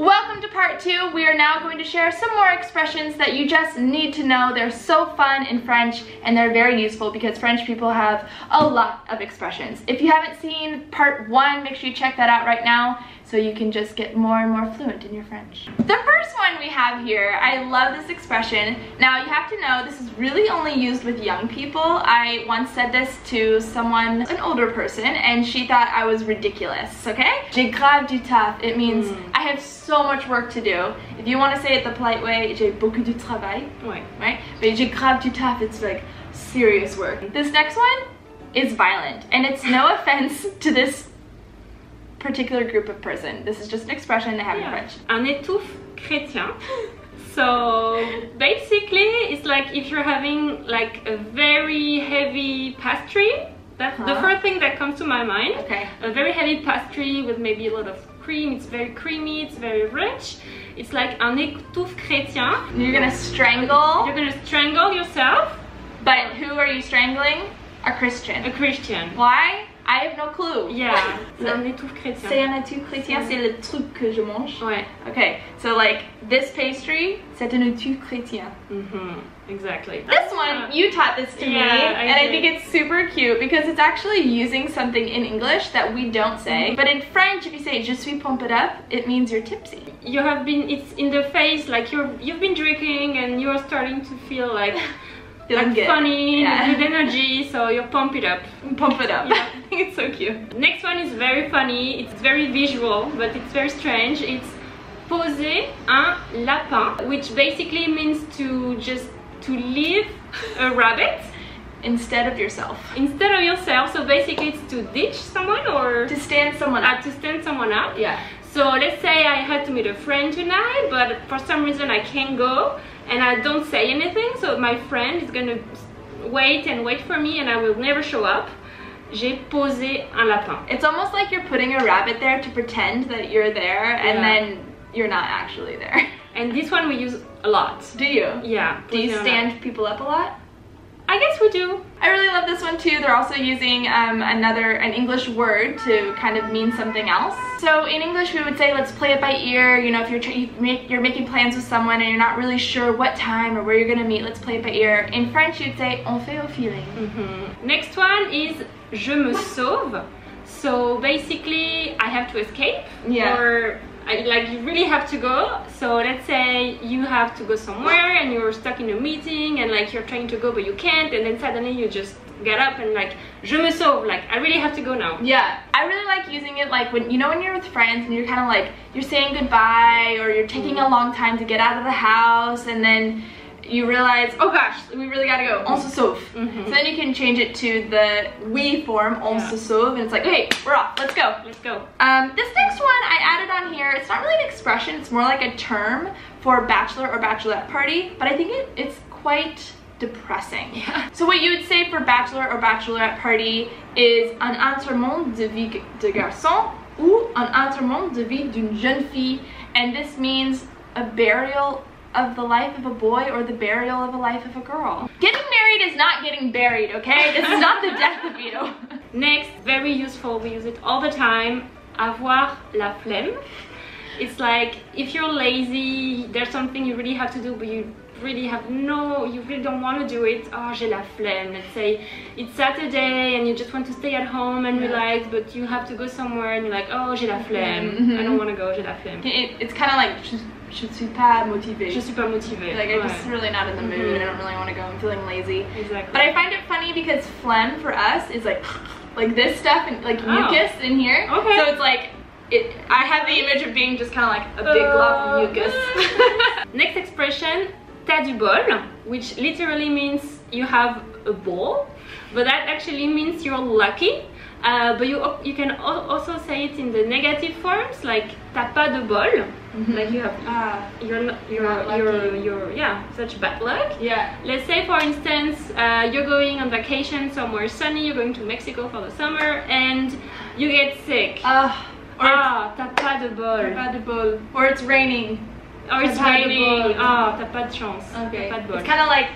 Welcome to part two. We are now going to share some more expressions that you just need to know. They're so fun in French and they're very useful because French people have a lot of expressions. If you haven't seen part one, make sure you check that out right now so you can just get more and more fluent in your French. The first one we have here, I love this expression. Now you have to know this is really only used with young people. I once said this to someone, an older person, and she thought I was ridiculous, okay? J'ai grave du taf. It means mm. I have so much work to do. If you want to say it the polite way, j'ai beaucoup de travail, ouais. right? But j'ai grave du taf, it's like serious work. This next one is violent, and it's no offense to this particular group of person. This is just an expression they have yeah. in French. Un étouffe chrétien. So basically, it's like if you're having like a very heavy pastry. That's huh? the uh-huh. first thing that comes to my mind. Okay. A very heavy pastry with maybe a lot of cream. It's very creamy. It's very rich. It's like un étouffe chrétien. You're gonna strangle. You're gonna strangle yourself. But who are you strangling? A Christian. A Christian. Why? I have no clue. Yeah, c'est un étouffe chrétien. C'est un étouffe chrétien, c'est le truc que je mange. Ouais. Okay, so like this pastry, c'est un étouffe chrétien. Mm -hmm. Exactly. This one, you taught this to yeah, me, I and did. I think it's super cute because it's actually using something in English that we don't say. Mm -hmm. But in French, if you say "je suis pumped up," it means you're tipsy. You have been, it's in the face, like you're, you've been drinking and you're starting to feel like feeling like funny, yeah. good energy, so you pump it up. Pump it up. Yeah. I think it's so cute. Next one is very funny. It's very visual, but it's very strange. It's poser un lapin, which basically means to just to leave a rabbit instead of yourself. Instead of yourself. So basically, it's to ditch someone or to stand someone up. Uh, to stand someone up. Yeah. So let's say I had to meet a friend tonight, but for some reason I can't go and I don't say anything so my friend is gonna wait and wait for me and I will never show up. J'ai posé un lapin. It's almost like you're putting a rabbit there to pretend that you're there and yeah. then you're not actually there. And this one we use a lot. Do you? Yeah do you stand people up a lot I guess we do. I really love this one too. They're also using um, another, an English word to kind of mean something else. So in English we would say let's play it by ear. You know, if you're, you make, you're making plans with someone and you're not really sure what time or where you're gonna meet, let's play it by ear. In French you'd say on fait au feeling. Mm -hmm. Next one is je me sauve. So basically I have to escape yeah. or I, like you really have to go. So let's say you have to go somewhere and you're stuck in a meeting and like you're trying to go but you can't and then suddenly you just get up and like je me sauve. Like i really have to go now. Yeah. I really like using it like when you know when you're with friends and you're kind of like you're saying goodbye or you're taking mm-hmm. a long time to get out of the house and then you realize, oh gosh, we really gotta go, on se sauve. Mm -hmm. So then you can change it to the we form, on yeah. se sauve, and it's like, hey, we're off, let's go. Let's go. Um, this next one I added on here, it's not really an expression, it's more like a term for bachelor or bachelorette party, but I think it, it's quite depressing. Yeah. So what you would say for bachelor or bachelorette party is un enterrement de vie de garçon ou un enterrement de vie d'une jeune fille, and this means a burial of the life of a boy or the burial of a life of a girl. Getting married is not getting buried, okay? This is not the death of you. Next, very useful, we use it all the time, avoir la flemme. It's like if you're lazy, there's something you really have to do but you really have no, you really don't want to do it. Oh, j'ai la flemme. Let's say it's Saturday and you just want to stay at home and yeah. relax, but you have to go somewhere and you're like, oh, j'ai la flemme. Mm -hmm. I don't want to go, j'ai la flemme. It, it's kind of like je suis pas motivée. Je suis pas motivée. Like I'm just really not in the mood. Mm -hmm. I don't really want to go. I'm feeling lazy. Exactly. But I find it funny because phlegm for us is like like this stuff and like oh. mucus in here. Okay. So it's like it. I have the image of being just kind of like a big uh, glob of mucus. Next expression, t'as du bol, which literally means you have a ball, but that actually means you're lucky. Uh, but you you can also say it in the negative forms like t'as pas de bol Mm -hmm. Like you have, ah, you're you're, you're, you're, yeah, such bad luck. Yeah. Let's say, for instance, uh, you're going on vacation somewhere sunny. You're going to Mexico for the summer, and you get sick. Uh, or ah, t'as pas de bol. pas de bol. Or it's raining. Or it's raining. Ah, t'as pas de chance. Okay. T'as de bol. It's kind of like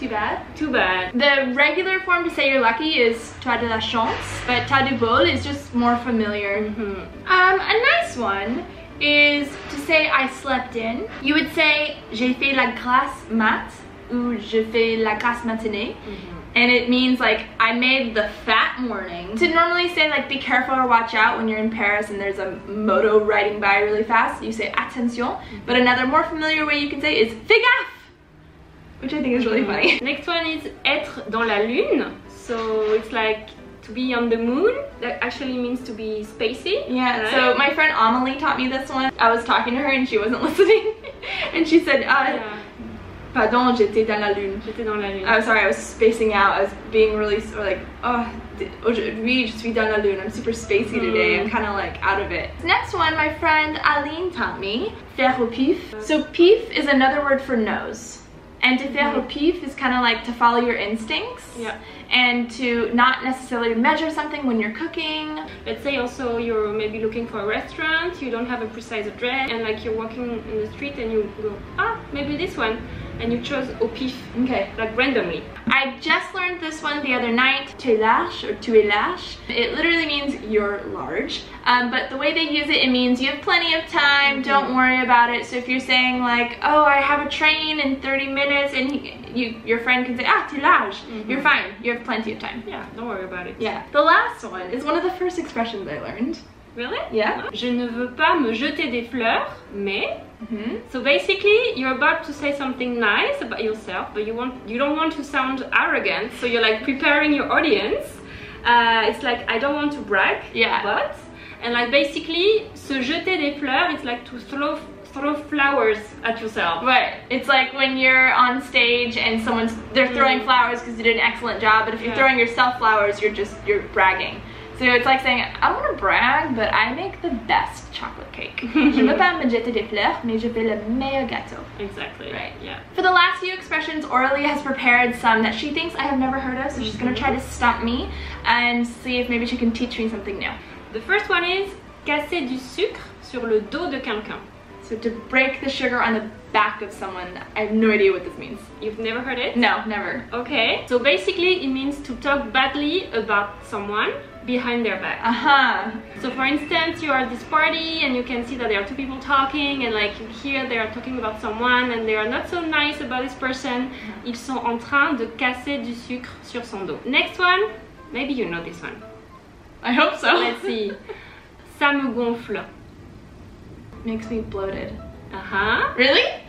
too bad. Too bad. The regular form to say you're lucky is tu as de la chance, but t'as de bol is just more familiar. Mm -hmm. Um, a nice one is to say I slept in. You would say j'ai fait la grasse mat ou je fais la grasse matinée. Mm-hmm. And it means like I made the fat morning. To normally say like be careful or watch out when you're in Paris and there's a moto riding by really fast, you say attention. Mm-hmm. But another more familiar way you can say is fais gaffe, which I think is really mm-hmm. funny. Next one is être dans la lune. So it's like to be on the moon. That actually means to be spacey. Yeah, right? so my friend Amelie taught me this one. I was talking to her and she wasn't listening. and she said, uh, Yeah, pardon, j'étais dans la lune. j'étais dans la lune. I'm sorry, I was spacing out. I was being really or like, oh, d- aujourd'hui, je suis dans la lune. I'm super spacey today. I'm kind of like out of it. Next one, my friend Aline taught me, faire au pif. So pif is another word for nose. And to faire au pif is kind of like to follow your instincts. Yeah. And to not necessarily measure something when you're cooking. Let's say also you're maybe looking for a restaurant, you don't have a precise address, and like you're walking in the street and you go, ah, maybe this one, and you chose au pif, Okay. like randomly. I just learned this one the other night, tu es large or tu es large. It literally means you're large, um, but the way they use it, it means you have plenty of time, don't worry about it. So if you're saying like, oh, I have a train in 30 minutes, and he, you, your friend can say, ah, tu es large, you're fine, you have plenty of time. Yeah, don't worry about it. Yeah. The last one is one of the first expressions I learned. Really? Yeah. Je ne veux pas me jeter des fleurs, mais hmm So basically, you're about to say something nice about yourself, but you want you don't want to sound arrogant. So you're like preparing your audience. Uh, it's like I don't want to brag, Yeah. but and like basically, se jeter des fleurs. It's like to throw throw flowers at yourself. Right. It's like when you're on stage and someone's they're throwing Mm. flowers because you did an excellent job, but if you're Yeah. throwing yourself flowers, you're just you're bragging. So it's like saying, I don't want to brag, but I make the best chocolate cake. je ne veux pas me jeter des fleurs, mais je fais le meilleur gâteau. Exactly. Right. Yeah. For the last few expressions, Aurélie has prepared some that she thinks I have never heard of, so she's gonna try to stump me and see if maybe she can teach me something new. The first one is casser du sucre sur le dos de quelqu'un. So to break the sugar on the back of someone, I have no idea what this means. You've never heard it? No, never. Okay. So basically, it means to talk badly about someone behind their back. Uh-huh. So for instance, you are at this party and you can see that there are two people talking and like you hear they are talking about someone and they are not so nice about this person. Ils sont en train de casser du sucre sur son dos. Next one, maybe you know this one. I hope so. Let's see. Ça me gonfle. Makes me bloated. Uh-huh. Really?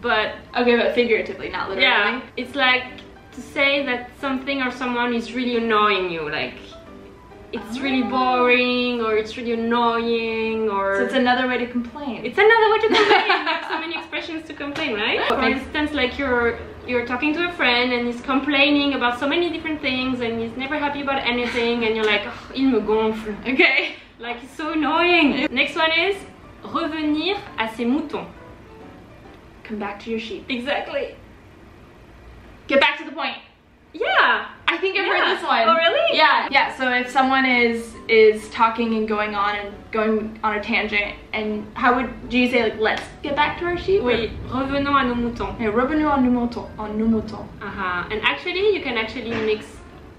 But Okay, but figuratively, not literally. yeah, it's like to say that something or someone is really annoying you, like it's really boring or it's really annoying or So it's another way to complain. It's another way to complain. have so many expressions to complain, right? For instance, like you're you're talking to a friend and he's complaining about so many different things and he's never happy about anything and you're like, oh, il me gonfle. okay. Like it's so annoying. Next one is revenir à ses moutons. Come back to your sheep. Exactly. Get back to the point. Yeah. I think I've Yeah. heard this one. Oh, really? Yeah. Yeah. So if someone is is talking and going on and going on a tangent, and how would do you say like let's get back to our sheep? Oui, revenons à nos moutons. Yeah, revenue on nous moutons. On nos moutons. Uh-huh. And actually, you can actually mix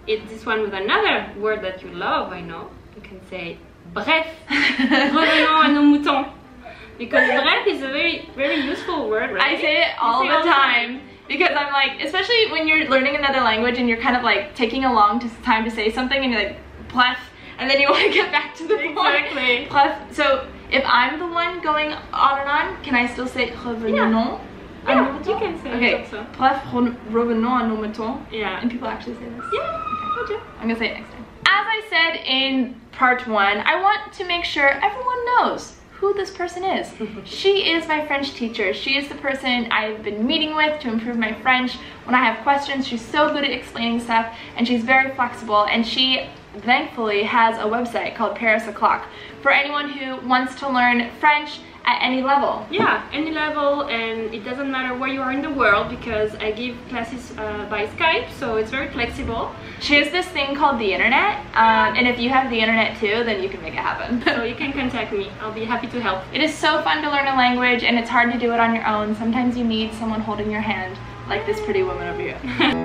it this one with another word that you love. I know. You can say bref. Revenons à nos moutons. Because bref is a very very useful word, right? I say it all the say time. Because I'm like, especially when you're learning another language and you're kind of like taking a long time to say something and you're like, plef, and then you want to get back to the Exactly. point. Plef. So if I'm the one going on and on, can I still say revenons? Yeah, moutons? you can say it Okay. also. Plef, re- revenons à nos moutons. Yeah. And people actually say this. Yeah. Okay. I'm gonna say it next time. As I said in part one, I want to make sure everyone knows who this person is. Mm-hmm. she is my French teacher. She is the person I've been meeting with to improve my French. When I have questions, she's so good at explaining stuff and she's very flexible and she thankfully has a website called Paris O'Clock for anyone who wants to learn French at any level. Yeah, any level, and it doesn't matter where you are in the world because I give classes uh, by Skype, so it's very flexible. She has this thing called the internet, um, and if you have the internet too, then you can make it happen. So you can contact me. I'll be happy to help. It is so fun to learn a language and it's hard to do it on your own. Sometimes you need someone holding your hand, like this pretty woman over here.